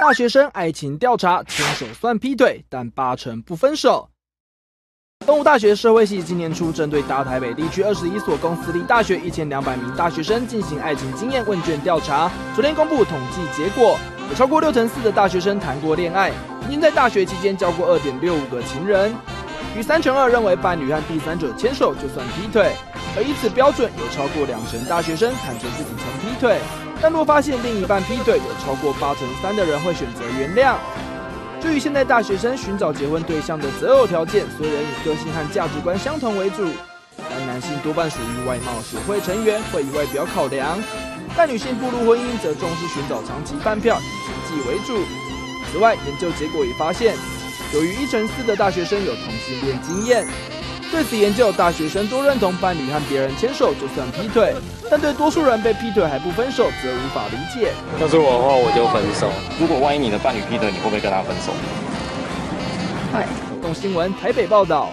大学生爱情调查，牵手算劈腿，但八成不分手。东吴大学社会系今年初针对大台北地区二十一所公私立大学一千两百名大学生进行爱情经验问卷调查，昨天公布统计结果，有超过六成四的大学生谈过恋爱，曾经在大学期间交过二点六五个情人，与三成二认为伴侣和第三者牵手就算劈腿，而以此标准，有超过两成大学生坦诚自己曾劈腿。但若发现另一半劈腿，有超过八成三的人会选择原谅。至于现在大学生寻找结婚对象的择偶条件，虽然以个性和价值观相同为主，但男性多半属于外貌协会成员，会以外表考量；但女性步入婚姻则重视寻找长期伴票，以经济为主。此外，研究结果也发现，由于一成四的大学生有同性恋经验。对此研究，大学生多认同伴侣和别人牵手就算劈腿，但对多数人被劈腿还不分手则无法理解。要是我的话，我就分手。如果万一你的伴侣劈腿，你会不会跟他分手？会。动新闻台北报道。